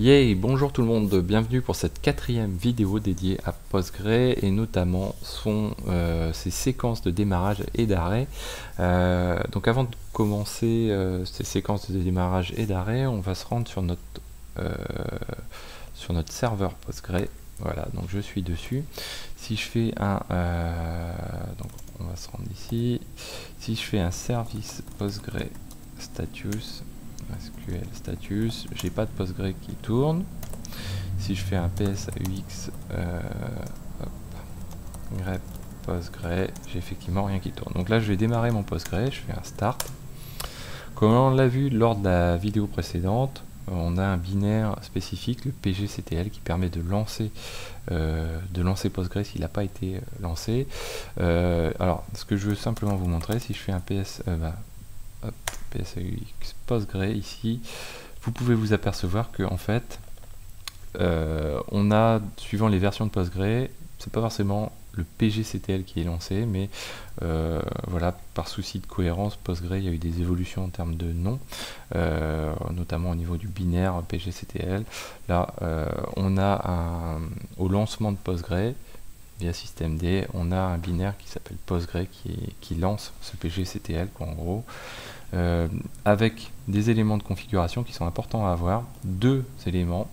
Yay, bonjour tout le monde, bienvenue pour cette quatrième vidéo dédiée à Postgre et notamment son, euh, ses séquences de démarrage et d'arrêt. Euh, donc avant de commencer euh, ces séquences de démarrage et d'arrêt, on va se rendre sur notre, sur notre serveur Postgre. Voilà, donc je suis dessus. Si je fais un, donc on va se rendre ici. Si je fais un service Postgre status, SQL status, j'ai pas de Postgre qui tourne. Si je fais un PSAUX euh, grep Postgre, j'ai effectivement rien qui tourne. Donc là, je vais démarrer mon Postgre, je fais un start. Comme on l'a vu lors de la vidéo précédente, on a un binaire spécifique, le PGCTL, qui permet de lancer, euh, de lancer Postgre s'il n'a pas été euh, lancé. alors, ce que je veux simplement vous montrer, si je fais un PS, bah, PSAUX Postgre ici, vous pouvez vous apercevoir que en fait, euh, on a, suivant les versions de Postgre, c'est pas forcément le PGCTL qui est lancé, mais euh, voilà, par souci de cohérence, Postgre, il y a eu des évolutions en termes de nom, euh, notamment au niveau du binaire PGCTL. Là, on a un, au lancement de Postgre, via systemd, on a un binaire qui s'appelle Postgre qui, qui, lance ce PGCTL, quoi, en gros. Euh, avec des éléments de configuration qui sont importants à avoir, deux éléments.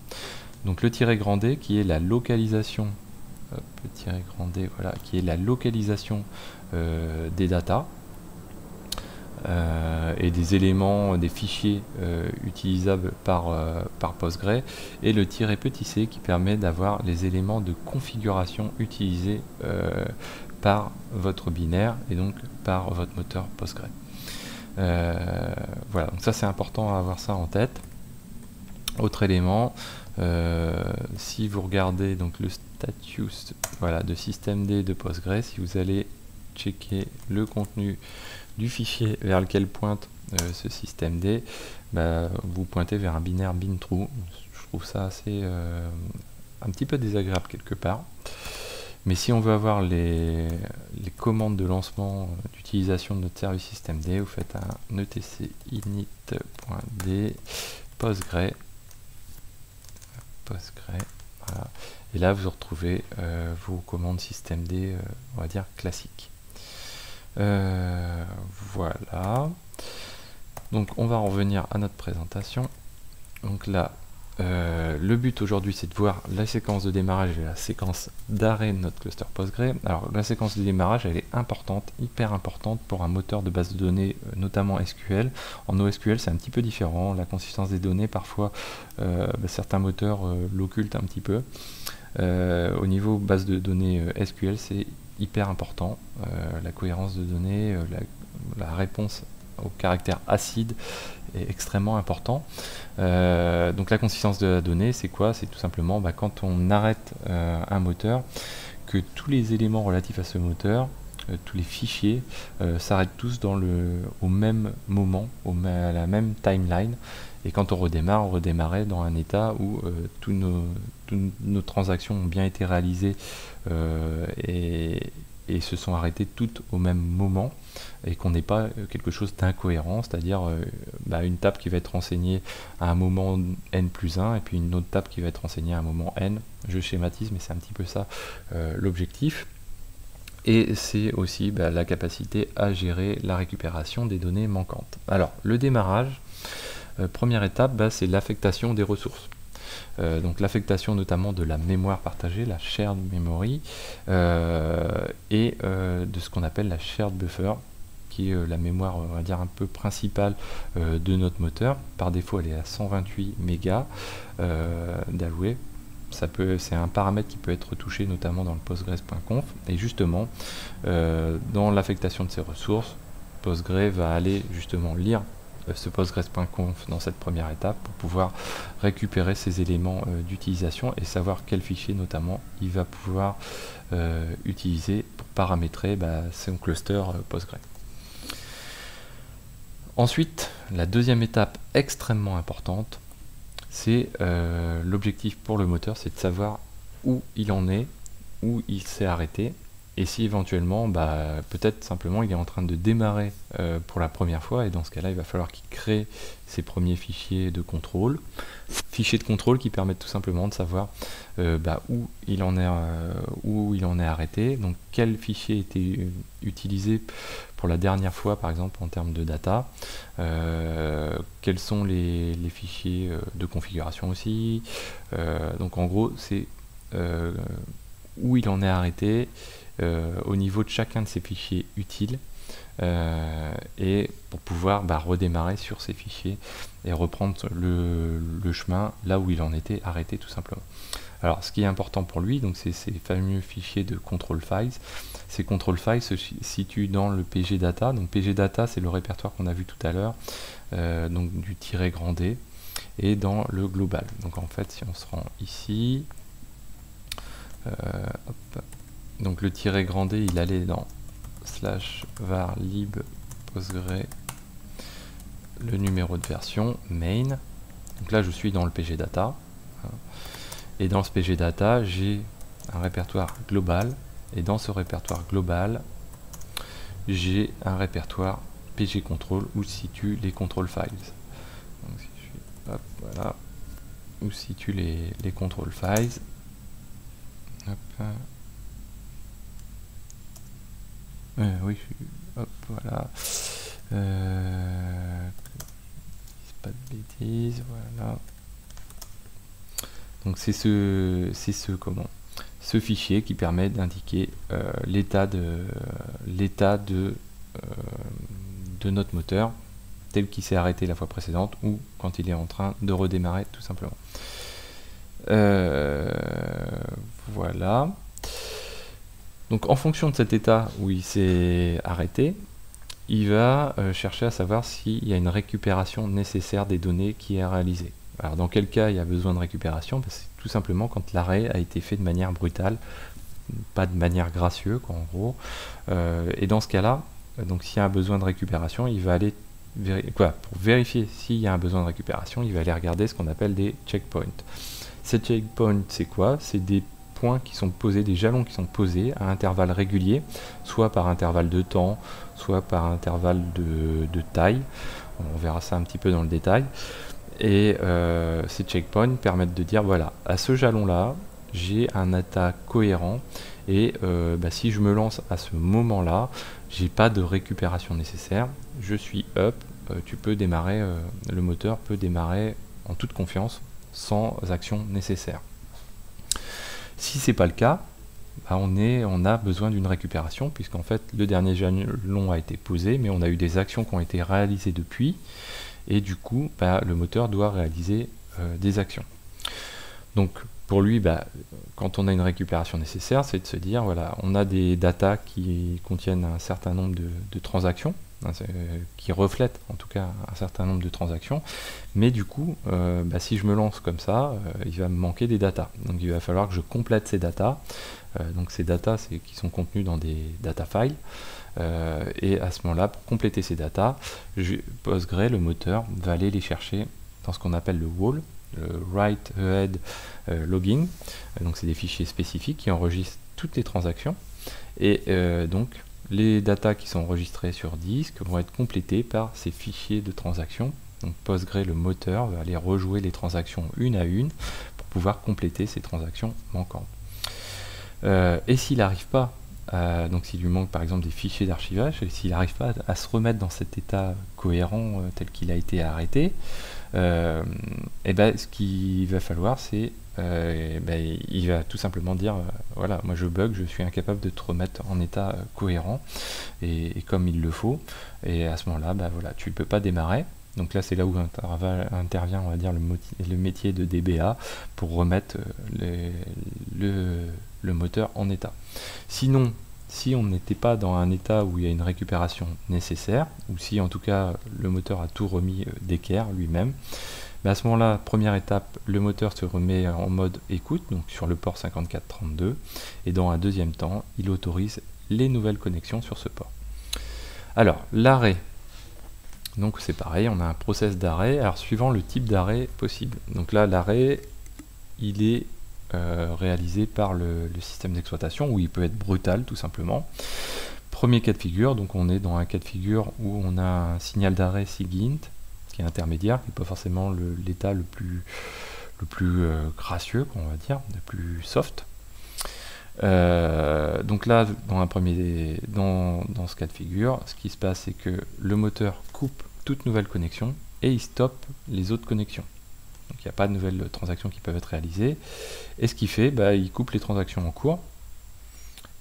Donc le tiret grand D qui est la localisation, le tiret grand D, voilà, qui est la localisation euh, des datas euh, et des éléments, des fichiers utilisables par, par Postgre, et le tiret petit c qui permet d'avoir les éléments de configuration utilisés par votre binaire et donc par votre moteur Postgre. Euh, voilà, donc ça c'est important à avoir ça en tête. Autre élément, euh, si vous regardez donc le status voilà, de systemd de Postgre, si vous allez checker le contenu du fichier vers lequel pointe euh, ce systemd, bah, vous pointez vers un binaire bin-true. Je trouve ça assez un petit peu désagréable quelque part. Mais si on veut avoir les, commandes de lancement euh, d'utilisation de notre service système D, vous faites un etc init.d postgre postgre et là vous retrouvez euh, vos commandes système D euh, on va dire classiques voilà donc on va revenir à notre présentation donc là euh, le but aujourd'hui c'est de voir la séquence de démarrage et la séquence d'arrêt de notre cluster Postgre. Alors la séquence de démarrage elle est importante, hyper importante pour un moteur de base de données, euh, notamment SQL. En NoSQL c'est un petit peu différent, la consistance des données parfois euh, bah, certains moteurs l'occultent un petit peu. au niveau base de données SQL c'est hyper important, la cohérence de données, la réponse au caractère acide est extrêmement important. Euh, donc la consistance de la donnée, c'est quoi? C'est tout simplement bah, quand on arrête euh, un moteur, que tous les éléments relatifs à ce moteur, euh, tous les fichiers, s'arrêtent tous au même moment, à la même timeline. Et quand on redémarre, on redémarrait dans un état où tous nos, nos, transactions ont bien été réalisées et, se sont arrêtées toutes au même moment et qu'on n'ait pas euh, quelque chose d'incohérent, c'est-à-dire euh, bah, une table qui va être renseignée à un moment n plus 1 et puis une autre table qui va être renseignée à un moment n. Je schématise, mais c'est un petit peu ça euh, l'objectif. Et c'est aussi bah, la capacité à gérer la récupération des données manquantes. Alors, le démarrage, première étape, bah, c'est l'affectation des ressources. donc l'affectation notamment de la mémoire partagée, la shared memory, et de ce qu'on appelle la shared buffer, euh, la mémoire, on va dire, un peu principale euh, de notre moteur. Par défaut, elle est à 128 mégas euh, d'allouer. Ça peut, c'est un paramètre qui peut être touché notamment dans le postgres.conf. Et justement, dans l'affectation de ces ressources, Postgre va aller justement lire ce postgres.conf dans cette première étape pour pouvoir récupérer ces éléments d'utilisation et savoir quel fichier notamment il va pouvoir utiliser pour paramétrer bah, son cluster Postgre. Ensuite, la deuxième étape extrêmement importante, c'est euh, l'objectif pour le moteur, c'est de savoir où il en est, où il s'est arrêté, et si éventuellement, bah, peut-être simplement il est en train de démarrer euh, pour la première fois, et dans ce cas-là, il va falloir qu'il crée ses premiers fichiers de contrôle. Fichiers de contrôle qui permettent tout simplement de savoir euh, bah, où, il en est, euh, où il en est arrêté, donc quel fichier était utilisé pour la dernière fois, par exemple, en termes de data, quels sont les, fichiers de configuration aussi. donc en gros, c'est où il en est arrêté, au niveau de chacun de ces fichiers utiles euh, et pour pouvoir bah, redémarrer sur ces fichiers et reprendre le, chemin là où il en était arrêté tout simplement. Alors ce qui est important pour lui, donc c'est ces fameux fichiers de control files. Ces control files se situent dans le PG data. Donc PG data c'est le répertoire qu'on a vu tout à l'heure, euh, donc du tiret grand D et dans le global. Donc en fait si on se rend ici, hop, donc le tiret grand D, il allait dans slash var lib postgre le numéro de version main. Donc là, je suis dans le PG data. Et dans ce PG data, j'ai un répertoire global. Et dans ce répertoire global, j'ai un répertoire PG control où se situent les control files. Donc si voilà, où se situent les, les control files. Euh, oui, hop, voilà. Euh, pas de bêtises, voilà. Donc c'est ce, c'est ce comment, ce fichier qui permet d'indiquer euh, l'état de l'état de de notre moteur tel qu'il s'est arrêté la fois précédente ou quand il est en train de redémarrer tout simplement. voilà. Donc en fonction de cet état où il s'est arrêté, il va euh, chercher à savoir s'il y a une récupération nécessaire des données qui est réalisée. Alors dans quel cas il y a besoin de récupération? C'est tout simplement quand l'arrêt a été fait de manière brutale, pas de manière gracieuse en gros. Euh, et dans ce cas-là, donc s'il y a un besoin de récupération, il va aller pour vérifier s'il y a un besoin de récupération, il va aller regarder ce qu'on appelle des checkpoints. Ces checkpoints, c'est quoi? C'est des qui sont posés, des jalons qui sont posés à intervalles réguliers, soit par intervalle de temps, soit par intervalle de, taille. On verra ça un petit peu dans le détail. Et euh, ces checkpoints permettent de dire voilà, à ce jalon-là, j'ai un état cohérent et euh, bah, si je me lance à ce moment-là, j'ai pas de récupération nécessaire. Je suis up, euh, tu peux démarrer, le moteur peut démarrer en toute confiance sans action nécessaire. Si c'est pas le cas, bah, on, a besoin d'une récupération, puisqu'en fait le dernier jalon a été posé, mais on a eu des actions qui ont été réalisées depuis, et du coup bah, le moteur doit réaliser euh, des actions. Donc pour lui, bah, quand on a une récupération nécessaire, c'est de se dire, voilà, on a des datas qui contiennent un certain nombre de transactions, Hein, qui reflète en tout cas un certain nombre de transactions. Mais du coup, euh, bah, si je me lance comme ça, euh, il va me manquer des datas. Donc il va falloir que je complète ces datas. Euh, donc ces datas qui sont contenus dans des data files. et à ce moment-là, pour compléter ces datas, Postgre, le moteur, va aller les chercher dans ce qu'on appelle le wall, le write ahead logging. donc c'est des fichiers spécifiques qui enregistrent toutes les transactions. Et donc les datas qui sont enregistrées sur disque vont être complétées par ces fichiers de transactions. Donc Postgre, le moteur, va aller rejouer les transactions une à une pour pouvoir compléter ces transactions manquantes. Euh, et s'il n'arrive pas, donc s'il lui manque par exemple des fichiers d'archivage, et s'il n'arrive pas à, se remettre dans cet état cohérent euh, tel qu'il a été arrêté, euh, eh ben, ce qu'il va falloir c'est euh, ben, il va tout simplement dire euh, voilà, moi je bug, je suis incapable de te remettre en état euh, cohérent et, comme il le faut. Et à ce moment-là, ben, voilà, tu ne peux pas démarrer. Donc là, c'est là où intervient, on va dire, le, métier de DBA pour remettre le, le, moteur en état. Sinon, si on n'était pas dans un état où il y a une récupération nécessaire, ou si en tout cas le moteur a tout remis d'équerre lui-même, mais à ce moment-là, première étape, le moteur se remet en mode écoute, donc sur le port 5432, et dans un deuxième temps, il autorise les nouvelles connexions sur ce port. Alors, l'arrêt. Donc c'est pareil, on a un process d'arrêt, alors suivant le type d'arrêt possible. Donc là, l'arrêt, il est réalisé par le, système d'exploitation, où il peut être brutal tout simplement. Premier cas de figure, donc on est dans un cas de figure où on a un signal d'arrêt SIGINT, intermédiaire, qui n'est pas forcément l'état le, plus, le plus gracieux, on va dire, le plus soft. Euh, donc là, dans, un premier, dans, dans, ce cas de figure, ce qui se passe, c'est que le moteur coupe toute nouvelle connexion et il stoppe les autres connexions. Donc il n'y a pas de nouvelles transactions qui peuvent être réalisées. Et ce qu'il fait, bah, il coupe les transactions en cours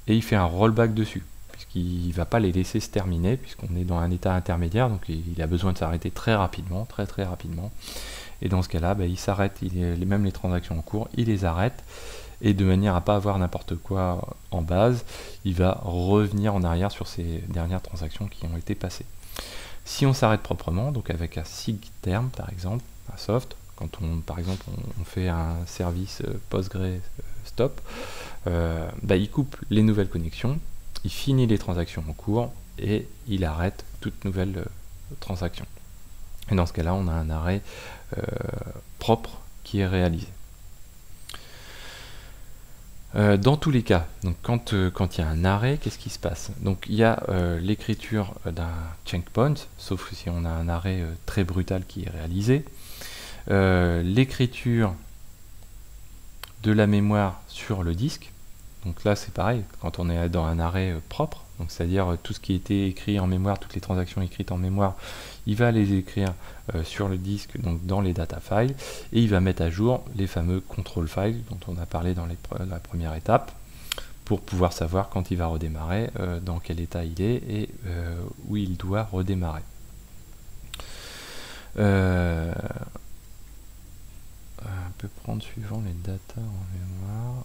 et il fait un rollback dessus, puisqu'il ne va pas les laisser se terminer, puisqu'on est dans un état intermédiaire, donc il a besoin de s'arrêter très rapidement, très très rapidement. Et dans ce cas-là, bah, il s'arrête, même les transactions en cours, il les arrête et de manière à pas avoir n'importe quoi en base, il va revenir en arrière sur ces dernières transactions qui ont été passées. Si on s'arrête proprement, donc avec un sig term par exemple, un soft, quand on par exemple on, fait un service euh, Postgre euh, stop, euh, bah, il coupe les nouvelles connexions, il finit les transactions en cours et il arrête toute nouvelle transaction. Et dans ce cas-là, on a un arrêt propre qui est réalisé. Euh, dans tous les cas, quand, euh, il y a un arrêt, qu'est-ce qui se passe? Donc il y a euh, l'écriture d'un checkpoint, sauf si on a un arrêt très brutal qui est réalisé. l'écriture de la mémoire sur le disque. Donc là c'est pareil, quand on est dans un arrêt propre, donc c'est-à-dire tout ce qui était écrit en mémoire, toutes les transactions écrites en mémoire, il va les écrire euh, sur le disque, donc dans les data files, et il va mettre à jour les fameux control files dont on a parlé dans la première étape, pour pouvoir savoir quand il va redémarrer, euh, dans quel état il est et euh, où il doit redémarrer. on peut prendre suivant les data en mémoire.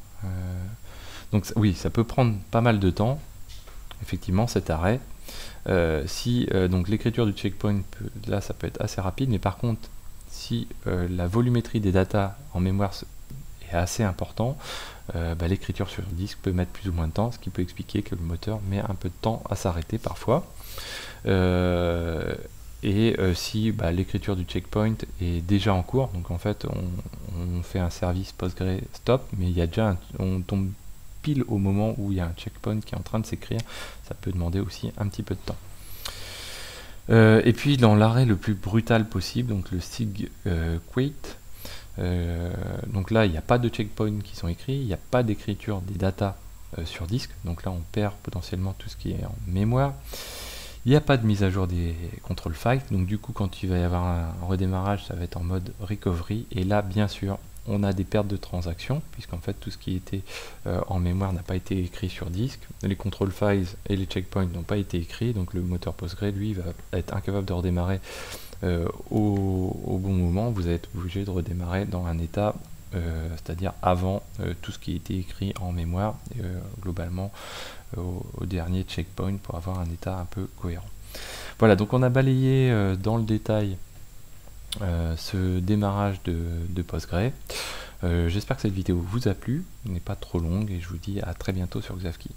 Donc oui, ça peut prendre pas mal de temps, effectivement, cet arrêt. Euh, si euh, donc l'écriture du checkpoint, là ça peut être assez rapide, mais par contre, si euh, la volumétrie des data en mémoire est assez important, bah, l'écriture sur le disque peut mettre plus ou moins de temps, ce qui peut expliquer que le moteur met un peu de temps à s'arrêter parfois. et si bah, l'écriture du checkpoint est déjà en cours, donc en fait on, fait un service Postgre stop, mais il y a déjà on tombe pile au moment où il y a un checkpoint qui est en train de s'écrire, ça peut demander aussi un petit peu de temps. Euh, et puis dans l'arrêt le plus brutal possible, donc le SIG euh, quit, euh, donc là il n'y a pas de checkpoint qui sont écrits, il n'y a pas d'écriture des datas sur disque, donc là on perd potentiellement tout ce qui est en mémoire. Il n'y a pas de mise à jour des control files, donc du coup quand il va y avoir un redémarrage, ça va être en mode recovery, et là bien sûr on a des pertes de transactions, puisqu'en fait tout ce qui était euh, en mémoire n'a pas été écrit sur disque. Les control files et les checkpoints n'ont pas été écrits, donc le moteur Postgre, lui, va être incapable de redémarrer euh, au, bon moment. Vous êtes obligé de redémarrer dans un état, euh, c'est-à-dire avant tout ce qui été écrit en mémoire, globalement au, dernier checkpoint pour avoir un état un peu cohérent. Voilà, donc on a balayé dans le détail ce démarrage de, de. Euh, j'espère que cette vidéo vous a plu, n'est pas trop longue et je vous dis à très bientôt sur Xavki.